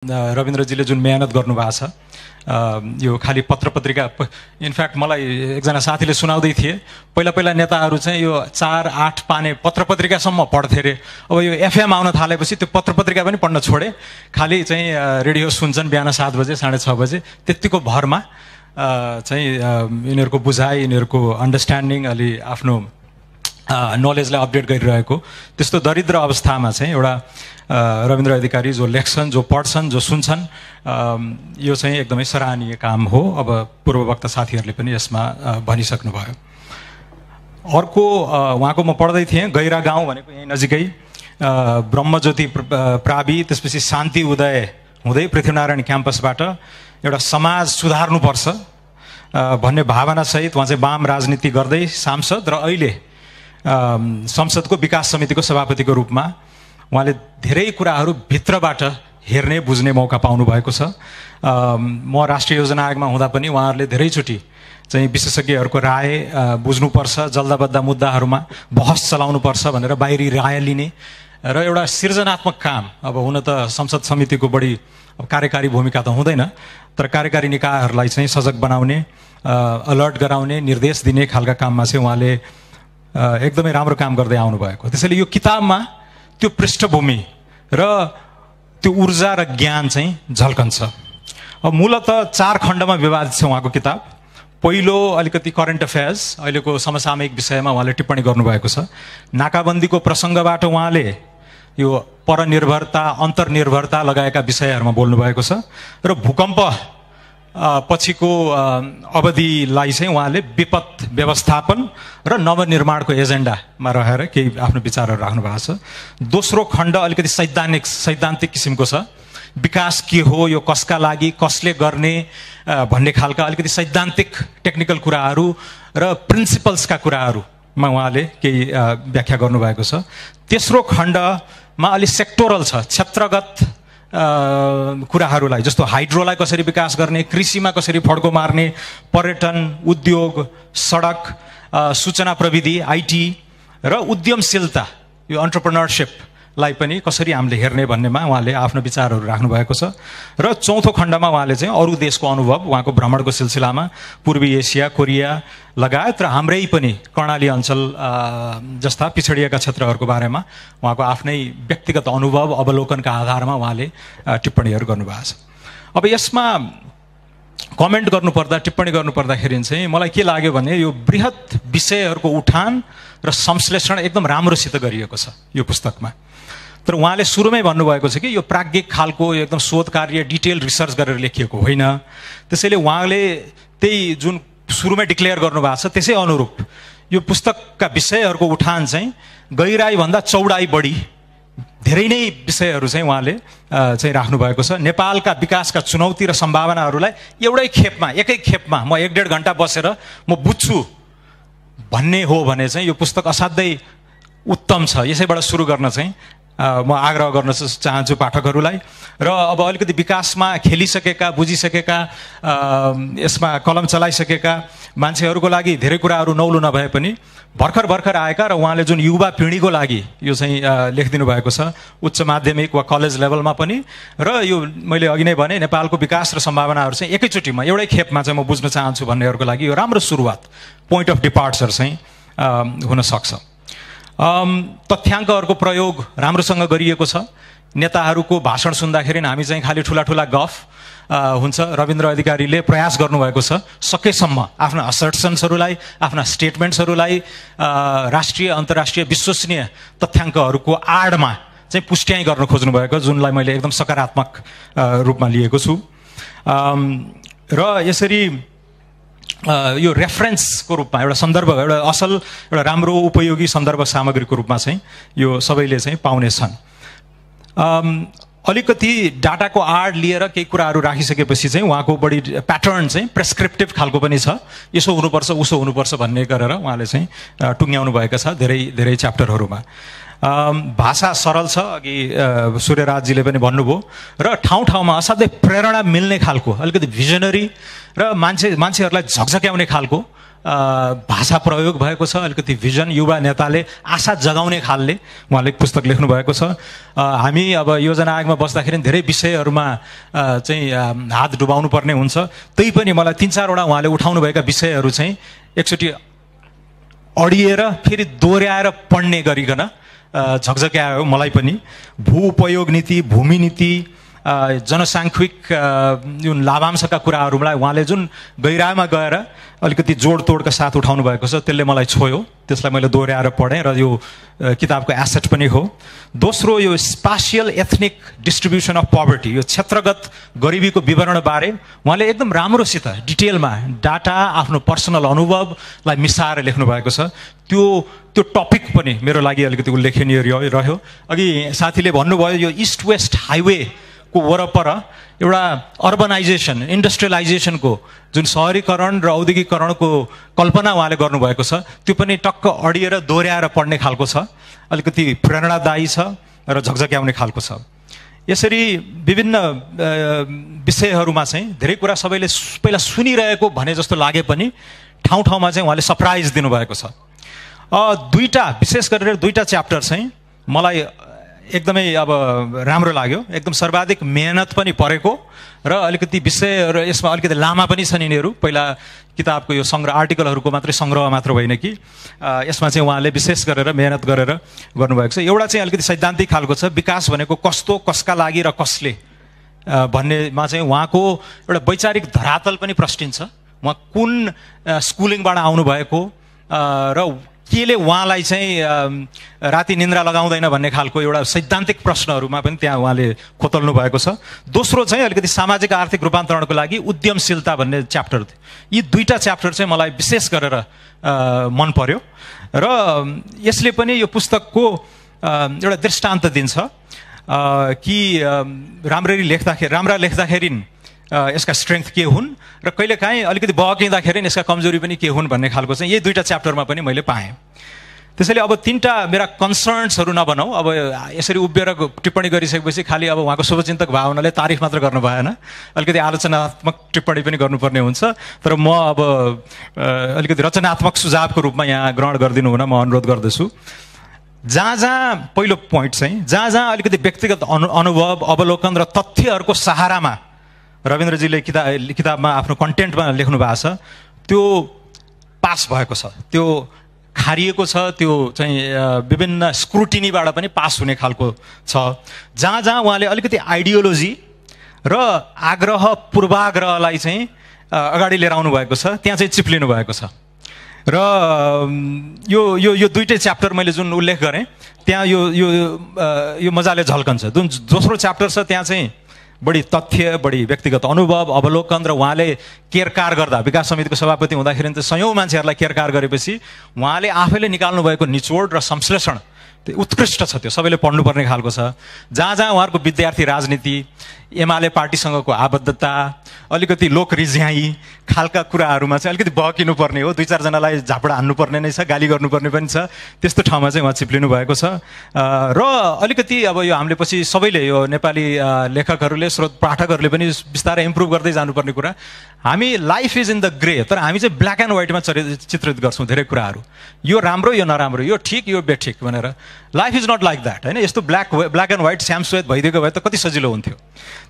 रविन्द्रजीले जुन मेहनत गर्नुभएको छ यो खालि पत्र पत्रिका इनफ्याक्ट मलाई एकजना साथीले सुनाउँदै थिए। पहिला पहिला नेताहरू चाहिँ यो चार आठ पाने पत्र पत्रिकासम्म पढ्थे अरे अब यो एफएम आउन थालेपछि त्यो पत्र पत्रिका पनि पढ्न छोडे। खालि चाहिँ रेडियो सुन्छन् बिहान सात बजे साढे छ बजे। त्यत्तिको भरमा चाहिँ यिनीहरूको बुझाइ यिनीहरूको अन्डरस्ट्यान्डिङ अलि आफ्नो नलेजलाई अपडेट गरिरहेको। त्यस्तो दरिद्र अवस्थामा चाहिँ एउटा रविन्द्र अधिकारी जो लेख्छन् जो पढ्छन् जो सुन्छन् यो चाहिँ एकदमै सराहनीय काम हो। अब पूर्ववक्ता साथीहरूले पनि यसमा भनिसक्नुभयो। अर्को उहाँको म पढ्दै थिएँ गैरा गाउँ भनेको यहीँ नजिकै। ब्रह्मज्योति प्रावि त्यसपछि शान्ति उदय हुँदै पृथ्वीनारायण क्याम्पसबाट एउटा समाज सुधार्नुपर्छ भन्ने भावनासहित उहाँ चाहिँ वाम राजनीति गर्दै सांसद र अहिले संसदको विकास समितिको सभापतिको रूपमा उहाँले धेरै कुराहरू भित्रबाट हेर्ने बुझ्ने मौका पाउनुभएको छ। म राष्ट्रिय योजना आयोगमा हुँदा पनि उहाँहरूले धेरैचोटि चाहिँ विशेषज्ञहरूको राय बुझ्नुपर्छ जल्दाबद्दा मुद्दाहरूमा बहस चलाउनुपर्छ भनेर बाहिरी राय लिने र एउटा सृजनात्मक काम अब हुन त संसद समितिको बढी कार्यकारी भूमिका त हुँदैन तर कार्यकारी निकायहरूलाई चाहिँ सजग बनाउने अलर्ट गराउने निर्देश दिने खालका काममा चाहिँ उहाँले एकदमै राम्रो काम गर्दै आउनुभएको। त्यसैले यो किताबमा त्यो पृष्ठभूमि र त्यो ऊर्जा र ज्ञान चाहिँ झल्कन्छ। अब मूलत चार खण्डमा विवादित छ उहाँको किताब। पहिलो अलिकति करेन्ट अफेयर्स अहिलेको समसामयिक विषयमा उहाँले टिप्पणी गर्नुभएको छ। नाकाबन्दीको प्रसङ्गबाट उहाँले यो परनिर्भरता अन्तर्निर्भरता लगाएका विषयहरूमा बोल्नुभएको छ। र भूकम्प पछिको अवधिलाई चाहिँ उहाँले विपद व्यवस्थापन र नवनिर्माणको एजेन्डामा रहेर केही आफ्नो विचारहरू राख्नु भएको छ। दोस्रो खण्ड अलिकति सैद्धान्तिक सैद्धान्तिक किसिमको छ। विकास के हो यो कसका लागि कसले गर्ने भन्ने खालका अलिकति सैद्धान्तिक टेक्निकल कुराहरू र प्रिन्सिपल्सका कुराहरूमा उहाँले केही व्याख्या गर्नुभएको छ। तेस्रो खण्डमा अलिक सेक्टोरल छ क्षेत्रगत कुराहरूलाई जस्तो हाइड्रोलाई कसरी विकास गर्ने कृषिमा कसरी फड्को मार्ने पर्यटन उद्योग सडक सूचना प्रविधि आइटी र उद्यमशीलता यो अन्टरप्रिनरसिप लाई पनि कसरी हामीले हेर्ने भन्नेमा उहाँले आफ्नो विचारहरू राख्नुभएको छ। र चौथो खण्डमा उहाँले चाहिँ अरू देशको अनुभव उहाँको भ्रमणको सिलसिलामा पूर्वी एसिया कोरिया लगायत र हाम्रै पनि कर्णाली अञ्चल जस्ता पिछडिएका क्षेत्रहरूको बारेमा उहाँको आफ्नै व्यक्तिगत अनुभव अवलोकनका आधारमा उहाँले टिप्पणीहरू गर्नुभएको छ। अब यसमा कमेन्ट गर्नुपर्दा टिप्पणी गर्नुपर्दाखेरि चाहिँ मलाई के लाग्यो भने यो बृहत विषयहरूको उठान र संश्लेषण एकदम राम्रोसित गरिएको छ यो पुस्तकमा। तर उहाँले सुरुमै भन्नुभएको छ कि यो प्राज्ञिक खालको एकदम शोध कार्य डिटेल रिसर्च गरेर लेखिएको होइन। त्यसैले उहाँले त्यही जुन सुरुमै डिक्लेयर गर्नुभएको छ त्यसै अनुरूप यो पुस्तकका विषयहरूको उठान चाहिँ गहिराईभन्दा चौडाइ बढी धेरै नै विषयहरू चाहिँ उहाँले चाहिँ राख्नुभएको छ। नेपालका विकासका चुनौती र सम्भावनाहरूलाई एउटै खेपमा एकै खेपमा म एक डेढ घन्टा बसेर म बुझ्छु। भन्ने हो भने चाहिँ यो पुस्तक असाध्यै उत्तम छ। यसैबाट सुरु गर्न चाहिँ म आग्रह गर्न चाहन्छु पाठकहरूलाई। र अब अलिकति विकासमा खेलिसकेका बुझिसकेका यसमा कलम चलाइसकेका मान्छेहरूको लागि धेरै कुराहरू नौलो नभए पनि भर्खर भर्खर आएका र उहाँले जुन युवा पिँढीको लागि यो चाहिँ लेखिदिनु भएको छ उच्च माध्यमिक वा कलेज लेभलमा पनि। र यो मैले अघि नै भने नेपालको विकास र सम्भावनाहरू चाहिँ एकैचोटिमा एउटै खेपमा चाहिँ म बुझ्न चाहन्छु भन्नेहरूको लागि यो राम्रो सुरुवात पोइन्ट अफ डिपार्चर चाहिँ हुनसक्छ तथ्याङ्कहरूको प्रयोग राम्रोसँग गरिएको छ। नेताहरूको भाषण सुन्दाखेरि हामी चाहिँ खालि ठुला ठुला गफ हुन्छ। रविन्द्र अधिकारीले प्रयास गर्नुभएको छ सकेसम्म आफ्ना असर्सन्सहरूलाई आफ्ना स्टेटमेन्ट्सहरूलाई राष्ट्रिय अन्तर्राष्ट्रिय विश्वसनीय तथ्याङ्कहरूको आडमा चाहिँ पुष्ट्याइ गर्न खोज्नुभएको जुनलाई मैले एकदम सकारात्मक रूपमा लिएको छु। र यसरी यो रेफरेन्सको रूपमा एउटा सन्दर्भ एउटा असल एउटा राम्रो उपयोगी सन्दर्भ सामग्रीको रूपमा चाहिँ यो सबैले चाहिँ पाउनेछन् अलिकति डाटाको आड लिएर केही कुराहरू राखिसकेपछि चाहिँ उहाँको बढी प्याटर्न चाहिँ प्रेस्क्रिप्टिभ खालको पनि छ। यसो हुनुपर्छ उसो हुनुपर्छ भन्ने गरेर उहाँले चाहिँ टुङ्ग्याउनु भएका छ धेरै धेरै च्याप्टरहरूमा भाषा सरल छ अघि सूर्यराजजीले पनि भन्नुभयो। र ठाउँ ठाउँमा असाध्यै प्रेरणा मिल्ने खालको अलिकति भिजनरी र मान्छे मान्छेहरूलाई झकझक्याउने खालको भाषा प्रयोग भएको छ अलिकति भिजन युवा नेताले आशा जगाउने खालले उहाँले पुस्तक लेख्नु भएको छ हामी अब योजना आयोगमा बस्दाखेरि धेरै विषयहरूमा चाहिँ हात डुबाउनु पर्ने हुन्छ। त्यही पनि मलाई तिन चारवटा उहाँले उठाउनुभएका विषयहरू चाहिँ एकचोटि अडिएर फेरि दोहोऱ्याएर पढ्ने गरिकन झकझक्यायो मलाई पनि। भू उपयोग नीति भूमि नीति जनसाङ्ख्यिक जुन लाभांशका कुराहरूलाई उहाँले जुन गहिरामा गएर अलिकति जोडतोडका साथ उठाउनु भएको छ त्यसले मलाई छोयो। त्यसलाई मैले दोहोऱ्याएर पढेँ र यो किताबको एसेट पनि हो। दोस्रो यो spatial ethnic distribution of poverty यो क्षेत्रगत गरिबीको विवरणबारे उहाँले एकदम राम्रोसित डिटेलमा डाटा आफ्नो पर्सनल अनुभवलाई मिसाएर लेख्नु भएको छ। त्यो त्यो टपिक पनि मेरो लागि अलिकति उल्लेखनीय रह्यो। अघि साथीले भन्नुभयो यो इस्ट वेस्ट हाइवेको वरपर एउटा अर्बनाइजेसन इन्डस्ट्रियलाइजेसनको जुन सहरीकरण र औद्योगिकरणको कल्पना उहाँले गर्नुभएको छ त्यो पनि टक्क अडिएर दोहोऱ्याएर पढ्ने खालको छ अलिकति प्रेरणादायी छ र झकझक्याउने खालको छ। यसरी विभिन्न विषयहरूमा चाहिँ धेरै कुरा सबैले पहिला सुनिरहेको भने जस्तो लागे पनि ठाउँ ठाउँमा चाहिँ उहाँले सरप्राइज दिनुभएको छ। दुईवटा विशेष गरेर दुईवटा च्याप्टर चाहिँ मलाई एकदमै अब राम्रो लाग्यो। एकदम सर्वाधिक मेहनत पनि परेको र अलिकति विषयहरू यसमा अलिकति लामा पनि छन् यिनीहरू। पहिला किताबको यो सङ्ग्रह आर्टिकलहरूको मात्रै सङ्ग्रह मात्र होइन कि यसमा चाहिँ उहाँले विशेष गरेर मेहनत गरेर गर्नुभएको छ। एउटा चाहिँ अलिकति सैद्धान्तिक खालको छ विकास भनेको कस्तो कसका लागि र कसले? भन्नेमा चाहिँ उहाँको एउटा वैचारिक धरातल पनि प्रष्टिन्छ उहाँ कुन स्कुलिङबाट आउनुभएको र केले उहाँलाई चाहिँ राति निन्द्रा लगाउँदैन भन्ने खालको एउटा सैद्धान्तिक प्रश्नहरूमा पनि त्यहाँ उहाँले खोतल्नु भएको छ। दोस्रो चाहिँ अलिकति सामाजिक आर्थिक रूपान्तरणको लागि उद्यमशीलता भन्ने च्याप्टर थियो। यी दुईवटा च्याप्टर चाहिँ मलाई विशेष गरेर मन पर्यो। र यसले पनि यो पुस्तकको एउटा दृष्टान्त दिन्छ कि राम्ररी लेख्दाखेरि राम्रा लेख्दाखेरि यसका स्ट्रेङ्थ के हुन्? र कहिलेकाहीँ अलिकति बहकिँदाखेरि यसका कमजोरी पनि के हुन् भन्ने खालको चाहिँ यही दुईवटा च्याप्टरमा पनि मैले पाएँ। त्यसैले अब तिनवटा मेरा कन्सर्न्सहरू नबनाऊ। अब यसरी उभिएर टिप्पणी गरिसकेपछि खालि अब उहाँको शुभचिन्तक भावनाले तारिफ मात्र गर्नु भएन। अलिकति आलोचनात्मक टिप्पणी पनि गर्नुपर्ने हुन्छ। तर म अब अलिकति रचनात्मक सुझावको रूपमा यहाँ ग्रहण गरिदिनु हुन म अनुरोध गर्दछु। जहाँ जहाँ पहिलो पोइन्ट चाहिँ जहाँ जहाँ अलिकति व्यक्तिगत अनु अनुभव अवलोकन र तथ्यहरूको सहारामा रविन्द्रजीले किताब किताबमा आफ्नो कन्टेन्टमा लेख्नु भएको छ त्यो पास भएको छ त्यो खारिएको छ त्यो चाहिँ विभिन्न स्क्रुटिनीबाट पनि पास हुने खालको छ। जहाँ जहाँ उहाँले अलिकति आइडियोलोजी र आग्रह पूर्वाग्रहलाई चाहिँ अगाडि लिएर आउनु भएको छ त्यहाँ चाहिँ चिप्लिनु भएको छ। र यो यो यो दुइटै च्याप्टर मैले जुन उल्लेख गरेँ त्यहाँ यो यो यो मजाले झल्कन्छ। जुन दोस्रो च्याप्टर छ त्यहाँ चाहिँ बढी तथ्य बढी व्यक्तिगत अनुभव अवलोकन र उहाँले केरकार गर्दा विकास समितिको सभापति हुँदाखेरि त सयौँ मान्छेहरूलाई केरकार गरेपछि उहाँले आफैले निकाल्नु भएको निचोड र संश्लेषण त्यो उत्कृष्ट छ त्यो सबैले पढ्नुपर्ने खालको छ। जहाँ जहाँ उहाँहरूको विद्यार्थी राजनीति एमाले पार्टीसँगको आबद्धता अलिकति लोक रिझ्याई खालका कुराहरूमा चाहिँ अलिकति बहकिनु पर्ने हो। दुई चारजनालाई झापडा हान्नुपर्ने नै छ गाली गर्नुपर्ने पनि छ। त्यस्तो ठाउँमा चाहिँ उहाँ चिप्लिनु भएको छ। र अलिकति अब यो हामीले पछि सबैले यो नेपाली लेखकहरूले स्रोत पाठकहरूले पनि बिस्तारै इम्प्रुभ गर्दै जानुपर्ने कुरा। हामी life is in the grey तर हामी चाहिँ ब्ल्याक एन्ड व्हाइटमा चरि चित्रित गर्छौँ धेरै कुराहरू। यो राम्रो यो नराम्रो यो ठिक यो बेठिक भनेर। Life is not like that होइन? यस्तो ब्ल्याक ब्ल्याक एन्ड व्हाइट स्यामसुवेत भइदिएको भए त कति सजिलो हुन्थ्यो।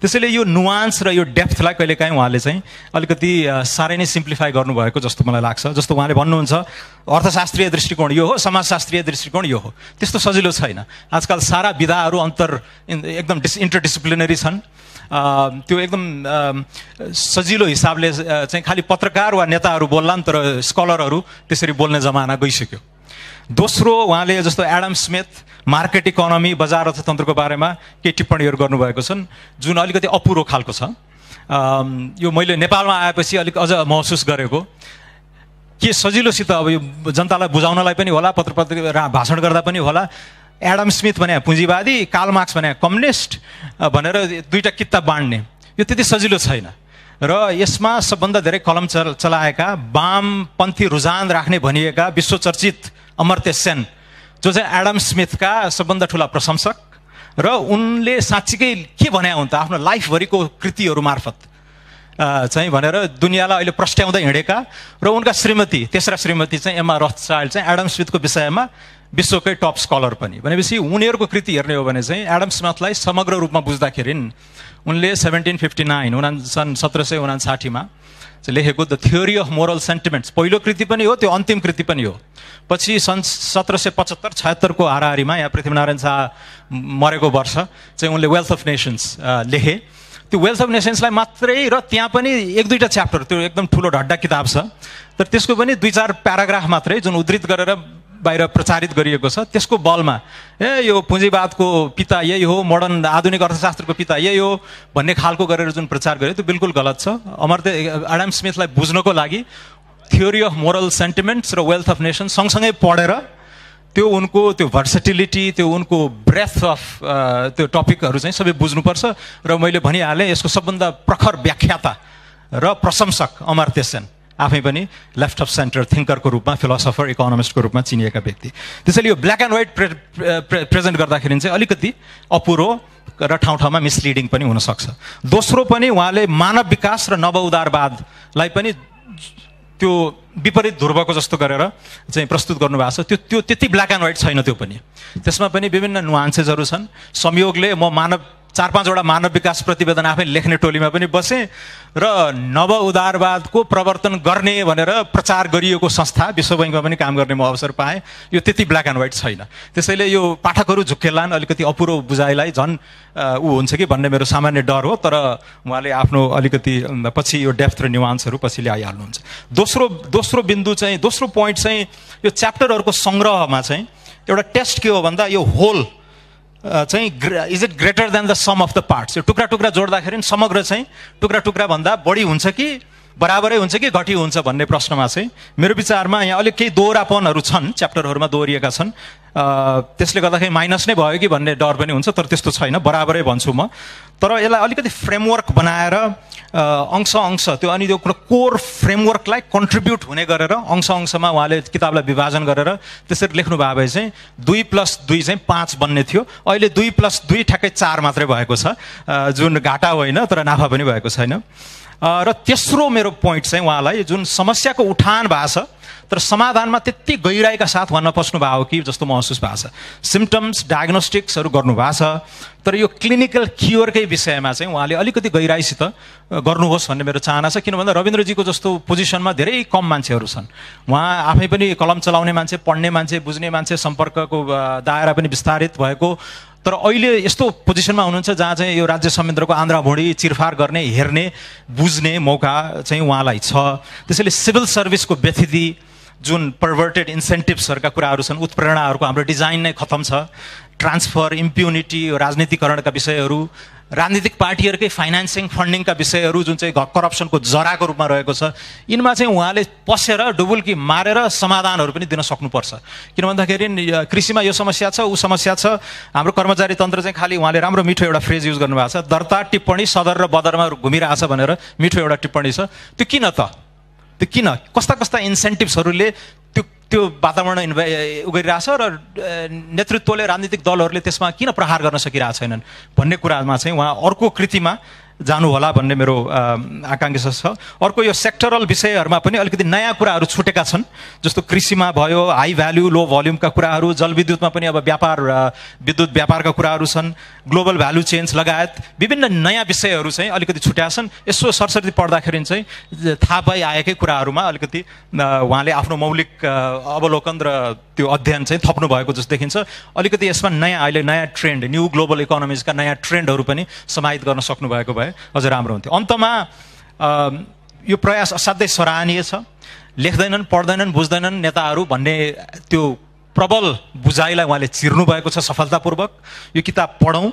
त्यसैले यो नुवान्स र यो डेप्थलाई कहिलेकाहीँ उहाँले चाहिँ अलिकति साह्रै नै सिम्प्लिफाई गर्नुभएको जस्तो मलाई लाग्छ जस्तो उहाँले भन्नुहुन्छ अर्थशास्त्रीय दृष्टिकोण यो हो समाजशास्त्रीय दृष्टिकोण यो हो। त्यस्तो सजिलो छैन। आजकल सारा विधाहरू अन्तर एकदम डिस इन्टरडिसिप्लिनरी छन्। त्यो एकदम सजिलो हिसाबले चाहिँ खालि पत्रकार वा नेताहरू बोल्लान् तर स्कलरहरू त्यसरी बोल्ने जमाना गइसक्यो। दोस्रो उहाँले जस्तो एडम स्मिथ मार्केट इकोनोमी बजार अर्थतन्त्रको बारेमा केही टिप्पणीहरू गर्नुभएको छन् जुन अलिकति अपुरो खालको छ। यो मैले नेपालमा आएपछि अलिक अझ महसुस गरेको। के सजिलोसित अब यो जनतालाई बुझाउनलाई पनि होला पत्र पत्रिका भाषण गर्दा पनि होला एडम स्मिथ भने पुँजीवादी कार्ल मार्क्स भने कम्युनिस्ट भनेर दुईवटा किताब बाँड्ने। यो त्यति सजिलो छैन। र यसमा सबभन्दा धेरै कलम चल चलाएका वामपन्थी रुझान राख्ने भनिएका विश्वचर्चित अमर्त्य सेन जो चाहिँ एडम स्मिथका सबभन्दा ठुला प्रशंसक। र उनले साँच्चीकै के भने हुन् त आफ्नो लाइफभरिको कृतिहरू मार्फत चाहिँ भनेर दुनियाँलाई अहिले प्रस्ट्याउँदै हिँडेका। र उनका श्रीमती तेस्रा श्रीमती चाहिँ एमा रथ चाहिँ एडम स्मिथको विषयमा विश्वकै टप स्कलर पनि। भनेपछि उनीहरूको कृति हेर्ने हो भने चाहिँ एडम स्मिथलाई समग्र रूपमा बुझ्दाखेरि उनले सेभेन्टिन फिफ्टी नाइन उना सन् सत्र सय उनासाठीमा लेखेको the theory of moral sentiments पहिलो कृति पनि हो त्यो अन्तिम कृति पनि हो। पछि सन् सत्र सय पचहत्तर छयत्तरको हाराहारीमा यहाँ पृथ्वीनारायण शाह मरेको वर्ष चाहिँ उनले वेल्थ अफ नेसन्स लेखे। त्यो वेल्थ अफ नेसन्सलाई मात्रै र त्यहाँ पनि एक दुईवटा च्याप्टर त्यो एकदम ठुलो ढड्डा किताब छ। तर त्यसको पनि दुई चार प्याराग्राफ मात्रै जुन उद्धित गरेर बाहिर प्रचारित गरिएको छ त्यसको बलमा ए यो पुँजीवादको पिता यही हो मोडर्न आधुनिक अर्थशास्त्रको पिता यही हो भन्ने खालको गरेर जुन प्रचार गर्यो त्यो बिल्कुल गलत छ। अमर्त्य एडम स्मिथलाई बुझ्नको लागि थ्योरी अफ मोरल सेन्टिमेन्ट्स र वेल्थ अफ नेसन सँगसँगै पढेर त्यो उनको त्यो भर्सेटिलिटी त्यो उनको ब्रेथ अफ त्यो टपिकहरू चाहिँ सबै बुझ्नुपर्छ। र मैले भनिहालेँ यसको सबभन्दा प्रखर व्याख्याता र प्रशंसक अमर्त्य सेन आफै पनि लेफ्ट अफ सेन्टर थिङ्करको रूपमा फिलोसफर इकोनोमिस्टको रूपमा चिनिएका व्यक्ति। त्यसैले यो black and white pre present गर्दाखेरि चाहिँ अलिकति अपुरो र ठाउँ ठाउँमा मिसलिडिङ पनि हुनसक्छ। दोस्रो पनि उहाँले मानव विकास र नव उदारवादलाई पनि त्यो विपरीत ध्रुवको जस्तो गरेर चाहिँ प्रस्तुत गर्नुभएको छ। त्यो त्यो त्यति ब्ल्याक एन्ड व्हाइट छैन त्यो पनि। त्यसमा पनि विभिन्न नुहान्सेसहरू छन्। संयोगले म मानव चार पाँचवटा मानव विकास प्रतिवेदन आफै लेख्ने टोलीमा पनि बसेँ र नव उदारवादको प्रवर्तन गर्ने भनेर प्रचार गरिएको संस्था विश्व बैङ्कमा पनि काम गर्ने म अवसर पाएँ। यो त्यति ब्ल्याक एन्ड व्हाइट छैन। त्यसैले यो पाठकहरू झुक्केलान् अलिकति अपुरो बुझाइलाई झन् ऊ हुन्छ कि भन्ने मेरो सामान्य डर हो तर उहाँले आफ्नो अलिकति पछि यो डेफ्थ र न्युवान्सहरू पछि ल्याइहाल्नुहुन्छ दोस्रो दोस्रो बिन्दु चाहिँ दोस्रो पोइन्ट चाहिँ यो च्याप्टरहरूको सङ्ग्रहमा चाहिँ एउटा टेस्ट के हो भन्दा यो होल चाहिँ is it greater than the sum of the parts यो टुक्रा टुक्रा जोड्दाखेरि समग्र चाहिँ टुक्रा टुक्रा भन्दा बढी हुन्छ कि बराबरै हुन्छ कि घटी हुन्छ भन्ने प्रश्नमा चाहिँ मेरो विचारमा यहाँ अलिक केही दोहोरापनहरू छन् च्याप्टरहरूमा दोहोरिएका छन्। त्यसले गर्दाखेरि माइनस नै भयो कि भन्ने डर पनि हुन्छ तर त्यस्तो छैन बराबरै भन्छु म। तर यसलाई अलिकति फ्रेमवर्क बनाएर अंश अंश त्यो अनि त्यो कोर फ्रेमवर्कलाई कन्ट्रिब्युट हुने गरेर अंश अंशमा उहाँले किताबलाई विभाजन गरेर त्यसरी लेख्नु भए चाहिँ दुई प्लस दुई चाहिँ पाँच बन्ने थियो। अहिले दुई प्लस दुई ठ्याक्कै चार मात्रै भएको छ। जुन घाटा होइन तर नाफा पनि भएको छैन। र तेस्रो मेरो पोइन्ट चाहिँ उहाँलाई जुन समस्याको उठान भएको छ तर समाधानमा त्यति गहिराइका साथ उहाँ नपस्नु भएको कि जस्तो महसुस भएको छ। सिम्टम्स डायग्नोस्टिक्सहरू गर्नुभएको छ तर यो क्लिनिकल क्योरकै विषयमा चाहिँ उहाँले अलिकति गहिराइसित गर्नुहोस् भन्ने मेरो चाहना छ। किन भन्दा रविन्द्रजीको जस्तो पोजिसनमा धेरै कम मान्छेहरू छन्। उहाँ आफै पनि कलम चलाउने मान्छे पढ्ने मान्छे बुझ्ने मान्छे सम्पर्कको दायरा पनि विस्तारित भएको तर अहिले यस्तो पोजिसनमा हुनुहुन्छ जहाँ चाहिँ यो राज्य संयन्त्रको आन्द्राभुँडी चिरफार गर्ने हेर्ने बुझ्ने मौका चाहिँ उहाँलाई छ। त्यसैले सिभिल सर्भिसको व्यथिति जुन पर्भर्टेड इन्सेन्टिभ्सहरूका कुराहरू छन् उत्प्रेरणाहरूको हाम्रो डिजाइन नै खतम छ। ट्रान्सफर इम्प्युनिटी राजनीतिकरणका विषयहरू राजनीतिक पार्टीहरूकै फाइनेन्सिङ फन्डिङका विषयहरू जुन चाहिँ करप्सनको जराको रूपमा रहेको छ यिनमा चाहिँ उहाँले पसेर डुबुल्की मारेर समाधानहरू पनि दिन सक्नुपर्छ। किन भन्दाखेरि कृषिमा यो समस्या छ ऊ समस्या छ। हाम्रो कर्मचारी तन्त्र चाहिँ खालि उहाँले राम्रो मिठो एउटा फ्रेज युज गर्नुभएको छ दर्ता टिप्पणी सदर र बदरमा घुमिरहेछ भनेर मिठो एउटा टिप्पणी छ। त्यो किन त? त्यो किन? कस्ता कस्ता इन्सेन्टिभ्सहरूले त्यो त्यो वातावरण उ गरिरहेछ र नेतृत्वले राजनीतिक दलहरूले त्यसमा किन प्रहार गर्न सकिरहेको छैनन् भन्ने कुरामा चाहिँ उहाँ अर्को कृतिमा जानु होला भन्ने मेरो आकाङ्क्षा छ। अर्को यो सेक्टरल विषयहरूमा पनि अलिकति नयाँ कुराहरू छुटेका छन् जस्तो कृषिमा भयो हाई भ्याल्यु लो भल्युमका कुराहरू जलविद्युतमा पनि अब व्यापार विद्युत व्यापारका कुराहरू छन् ग्लोबल भ्यालु चेन्ज लगायत विभिन्न नयाँ विषयहरू चाहिँ अलिकति छुट्या छन्। यसो सरसरी पढ्दाखेरि चाहिँ थाहा पाइआएकै कुराहरूमा अलिकति उहाँले आफ्नो मौलिक अवलोकन र त्यो अध्ययन चाहिँ थप्नु भएको जस्तो देखिन्छ। अलिकति यसमा नयाँ अहिले नयाँ ट्रेन्ड न्यू ग्लोबल इकोनोमिक्सका नयाँ ट्रेन्डहरू पनि समाहित गर्न सक्नुभएको भए। अझ राम्रो हुन्थ्यो। अन्तमा यो प्रयास असाध्यै सराहनीय छ। लेख्दैनन् पढ्दैनन् बुझ्दैनन् नेताहरू भन्ने त्यो प्रबल बुझाइलाई उहाँले चिर्नु भएको छ सफलतापूर्वक। यो किताब पढौँ।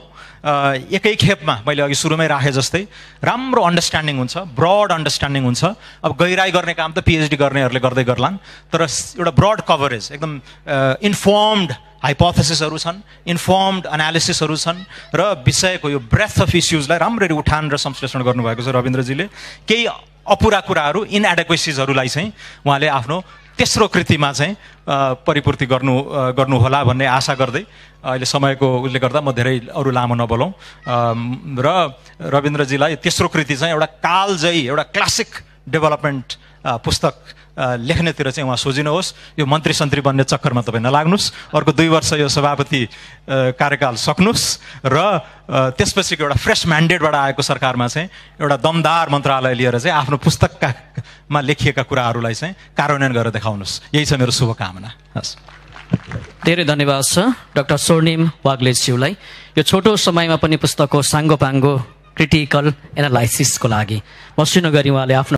एकै खेपमा मैले अघि सुरुमै राखेँ जस्तै राम्रो अन्डरस्ट्यान्डिङ हुन्छ ब्रड अन्डरस्ट्यान्डिङ हुन्छ। अब गहिराई गर्ने काम त पिएचडी गर्नेहरूले गर्दै गर्लान् तर एउटा ब्रड कभरेज एकदम इन्फर्मड हाइपोथेसिसहरू छन् इन्फर्मड एनालिसिसहरू छन् र विषयको यो ब्रेथ अफ इस्युजलाई राम्ररी उठान र संश्लेषण गर्नुभएको छ रविन्द्रजीले। केही अपुरा कुराहरू इनएडेक्वेसिजहरूलाई चाहिँ उहाँले आफ्नो तेस्रो कृतिमा चाहिँ परिपूर्ति गर्नु गर्नुहोला भन्ने आशा गर्दै अहिले समयको उसले गर्दा म धेरै अरू लामो नबोलौँ। अम, र रविन्द्रजीलाई तेस्रो कृति चाहिँ एउटा कालजयी एउटा क्लासिक डेभलपमेन्ट पुस्तक लेख्नेतिर चाहिँ उहाँ सोचिनुहोस् यो मन्त्री सन्त्री बन्ने चक्करमा तपाईँ नलाग्नुहोस्। अर्को दुई वर्ष यो सभापति कार्यकाल सक्नुहोस् र त्यसपछिको एउटा फ्रेस म्यान्डेटबाट आएको सरकारमा चाहिँ एउटा दमदार मन्त्रालय लिएर चाहिँ आफ्नो पुस्तकका मा लेखिएका कुराहरूलाई चाहिँ कार्यान्वयन गरेर देखाउनुहोस्। यही छ मेरो शुभकामना। हस्। धेरै धन्यवाद छ डाक्टर स्वर्णिम वाग्लेज्यूलाई यो छोटो समयमा पनि पुस्तकको साङ्गो पाङ्गो क्रिटिकल एनालाइसिसको लागि मसिनो गरी उहाँले आफ्नो